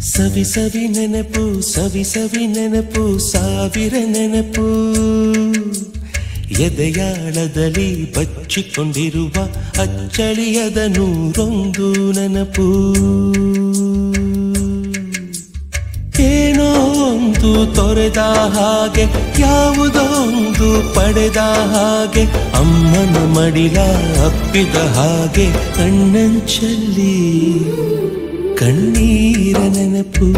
ಸವಿ ಸವಿ ನೆನಪು, ಸವಿ ಸವಿ ನೆನಪು, ಸಾವಿರ ನೆನಪು. ಎದೆಯಾಳದಲ್ಲಿ ಬಚ್ಚಿಕೊಂಡಿರುವ ಅಚ್ಚಳಿಯದ ನೂರೊಂದು ನೆನಪು. ಏನೋ ಒಂದು ತೊರೆದ ಹಾಗೆ, ಯಾವುದೋ ಒಂದು ಪಡೆದ ಹಾಗೆ, ಅಮ್ಮನ ಮಡಿಲ ಅಪ್ಪಿದ ಹಾಗೆ, ಕಣ್ಣಂಚಲ್ಲಿ ಕಣ್ಣೀರ ನೆನಪು